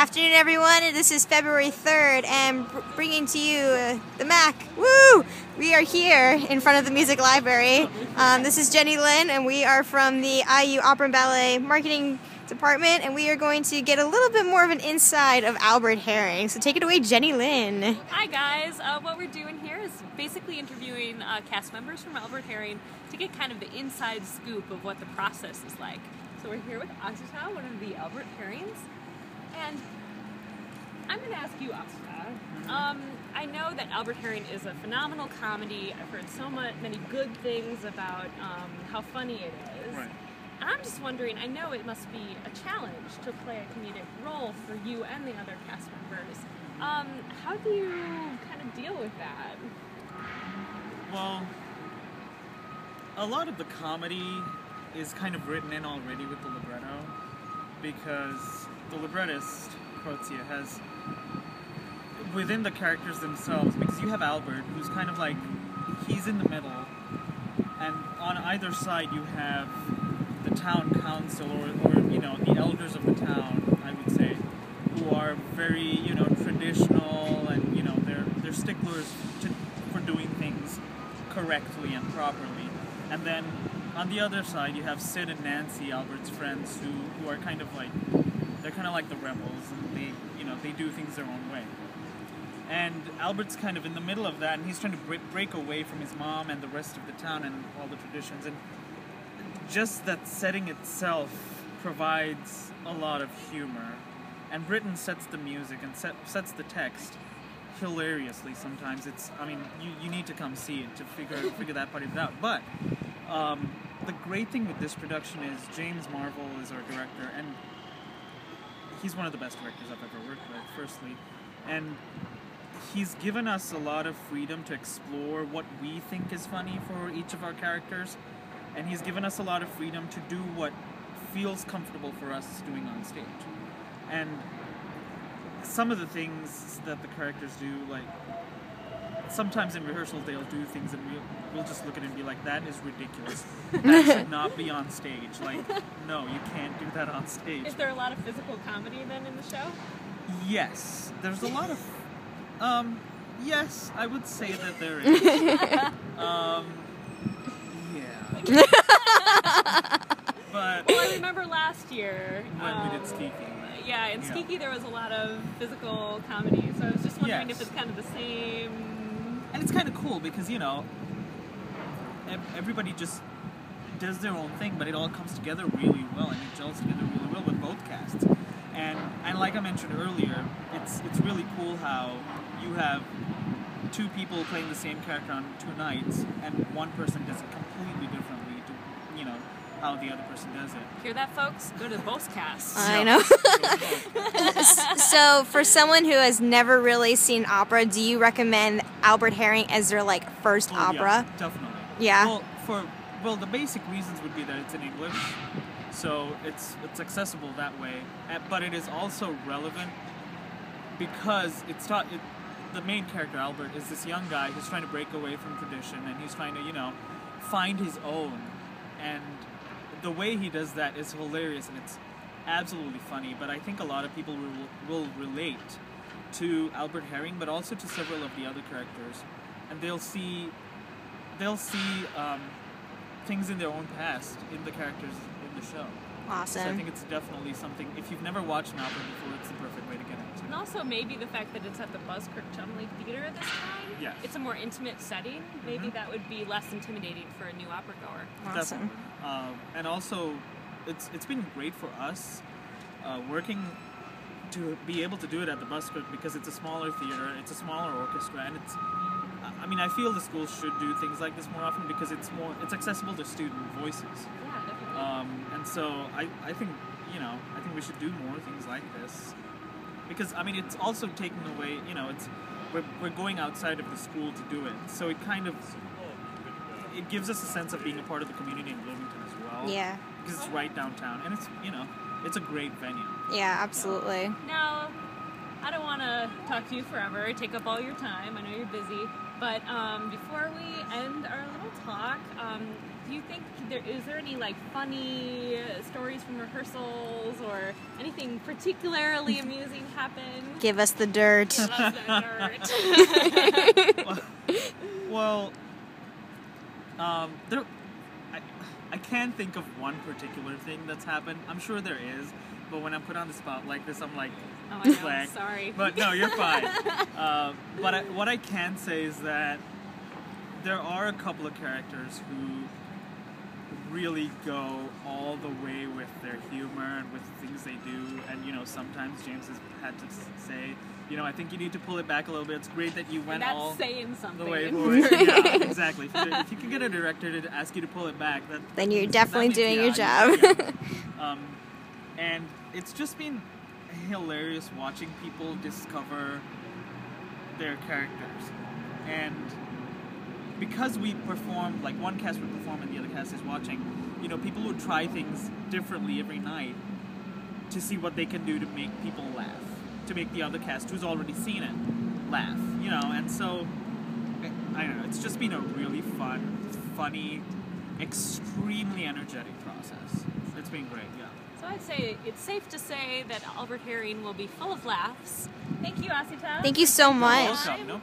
Afternoon, everyone. This is February 3rd, and bringing to you uh, the Mac. Woo! We are here in front of the Music Library. Um, this is Jenny Lynn, and we are from the IU Opera and Ballet Marketing Department, and we are going to get a little bit more of an inside of Albert Herring. So take it away, Jenny Lynn. Hi, guys. Uh, what we're doing here is basically interviewing uh, cast members from Albert Herring to get kind of the inside scoop of what the process is like. So we're here with Asitha, one of the Albert Herrings. And I'm going to ask you, Asitha. Um, I know that Albert Herring is a phenomenal comedy. I've heard so much, many good things about um, how funny it is. Right. I'm just wondering, I know it must be a challenge to play a comedic role for you and the other cast members. Um, how do you kind of deal with that? Well, a lot of the comedy is kind of written in already with the libretto because the librettist, Crozier, has within the characters themselves, because you have Albert, who's kind of like he's in the middle, and on either side you have the town council or, or you know the elders of the town, I would say, who are very you know traditional and you know they're they're sticklers to, for doing things correctly and properly, and then on the other side you have Sid and Nancy, Albert's friends, who who are kind of like they're kind of like the rebels and they you know they do things their own way and Albert's kind of in the middle of that, and he's trying to break, break away from his mom and the rest of the town and all the traditions. And just that setting itself provides a lot of humor. And Britten sets the music and set, sets the text hilariously sometimes. It's, I mean, you, you need to come see it to figure figure that part of it out. But um, the great thing with this production is James Marvel is our director, and he's one of the best directors I've ever worked with, firstly. And he's given us a lot of freedom to explore what we think is funny for each of our characters. And he's given us a lot of freedom to do what feels comfortable for us doing on stage. And some of the things that the characters do, like sometimes in rehearsals they'll do things and we'll, we'll just look at it and be like, that is ridiculous. That should not be on stage. Like, no, you can't do that on stage. Is there a lot of physical comedy then in the show? Yes, there's a lot of. Um, yes, I would say that there is. um, yeah. but Well, I remember last year. when we um, did Schicchi. Yeah, in Yeah. Schicchi there was a lot of physical comedy, so I was just wondering Yes. if it's kind of the same. And it's kind of cool because, you know, everybody just does their own thing, but it all comes together really well and it gels together really well with both casts. And and like I mentioned earlier, it's it's really cool how you have two people playing the same character on two nights, and one person does completely know how the other person does it. Hear that, folks? Go to both casts. I know. so, for someone who has never really seen opera, do you recommend Albert Herring as their like first Oh, yeah, opera? definitely. Yeah. Well, for well, the basic reasons would be that it's in English, so it's it's accessible that way. Uh, But it is also relevant because it's taught. It, the main character Albert is this young guy who's trying to break away from tradition, and he's trying to you know find his own. And the way he does that is hilarious, and it's absolutely funny. But I think a lot of people will, will relate to Albert Herring, but also to several of the other characters, and they'll see they'll see um, things in their own past in the characters in the show. So I think it's definitely something. If you've never watched an opera before, it's the perfect way to get into. It. And also maybe the fact that it's at the Buskirk Chumley Theater this time. Yes. It's a more intimate setting. Maybe Mhm. that would be less intimidating for a new opera goer. Awesome. Um, and also, it's it's been great for us uh, working to be able to do it at the Buskirk because it's a smaller theater, it's a smaller orchestra, and it's. I- I mean, I feel the schools should do things like this more often because it's more it's accessible to student voices. Yeah, definitely. Um, and so I, I think you know I think we should do more things like this because I mean it's also taking away you know it's we're, we're going outside of the school to do it so it kind of it gives us a sense of being a part of the community in Bloomington as well Yeah. because it's right downtown and it's you know it's a great venue Yeah, absolutely. Now, I don't want to talk to you forever, take up all your time. I know you're busy. But um, before we end our little talk, um, do you think there is there any like funny uh, stories from rehearsals or anything particularly amusing happen? Give us the dirt. Give us the dirt. Well, um, there, I, I can't think of one particular thing that's happened. I'm sure there is, but when I'm put on the spot like this, I'm like, Oh, I know. Sorry. But no, you're fine. uh, but I, what I can say is that there are a couple of characters who really go all the way with their humor and with the things they do. And you know, sometimes James has had to say, you know, I think you need to pull it back a little bit. It's great that you went that's all saying something. the way for it. Yeah, exactly. If you, if you can get a director to ask you to pull it back, that Then you're that definitely means- doing yeah, your job. yeah. Um, and it's just been hilarious watching people discover their characters, and because we perform like one cast would perform and the other cast is watching, you know, people would try things differently every night to see what they can do to make people laugh, to make the other cast who's already seen it laugh, you know, and so I don't know, it's just been a really fun, funny, extremely energetic process. It's been great, yeah. So I'd say it's safe to say that Albert Herring will be full of laughs. Thank you, Asitha. Thank you so much. Welcome, no